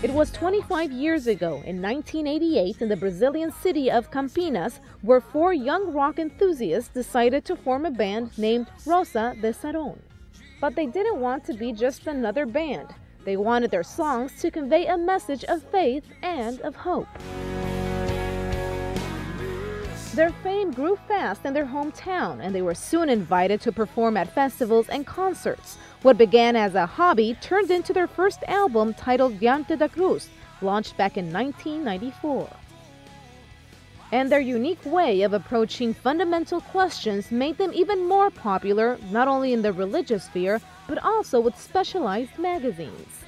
It was 25 years ago, in 1988, in the Brazilian city of Campinas, where four young rock enthusiasts decided to form a band named Rosa de Saron. But they didn't want to be just another band. They wanted their songs to convey a message of faith and of hope. Their fame grew fast in their hometown, and they were soon invited to perform at festivals and concerts. What began as a hobby turned into their first album titled Diante da Cruz, launched back in 1994. And their unique way of approaching fundamental questions made them even more popular, not only in the religious sphere, but also with specialized magazines.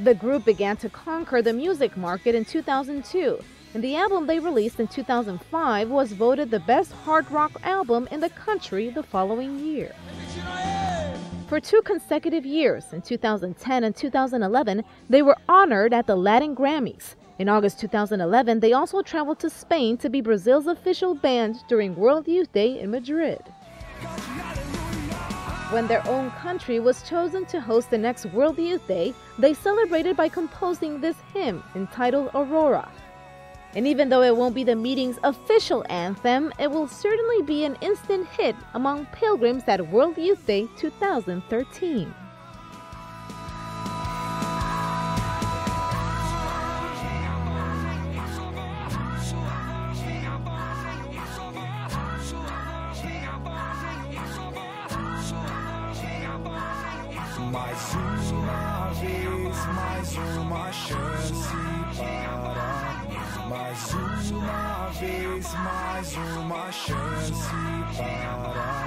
The group began to conquer the music market in 2002 and the album they released in 2005 was voted the best hard rock album in the country the following year. For two consecutive years, in 2010 and 2011, they were honored at the Latin Grammys. In August 2011, they also traveled to Spain to be Brazil's official band during World Youth Day in Madrid. When their own country was chosen to host the next World Youth Day, they celebrated by composing this hymn entitled Aurora, and even though it won't be the meeting's official anthem, it will certainly be an instant hit among pilgrims at World Youth Day 2013. Mais uma vez, mais uma chance mais uma vez, mais uma chance para